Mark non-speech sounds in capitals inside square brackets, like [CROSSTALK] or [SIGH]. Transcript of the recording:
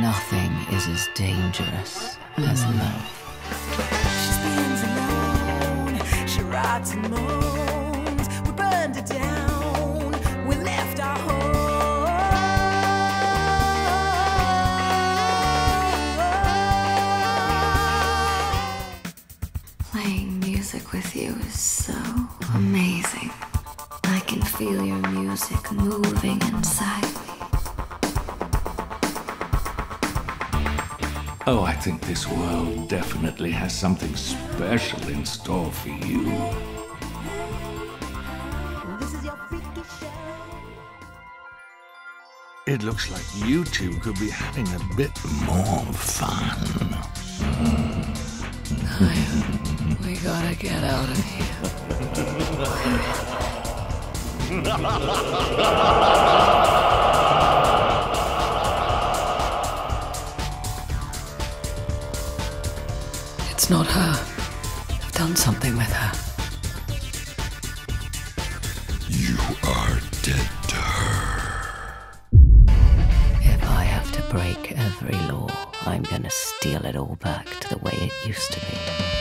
Nothing is as dangerous as hmm. love. She spins alone, she rots and moans. We burned it down, we left our home. Playing music with you is so amazing. I can feel your music moving inside Oh, I think this world definitely has something special in store for you. This is your freaky show. It looks like you two could be having a bit more fun. Hmm. We gotta get out of here. [LAUGHS] It's not her. I've done something with her. You are dead to her. If I have to break every law, I'm gonna steal it all back to the way it used to be.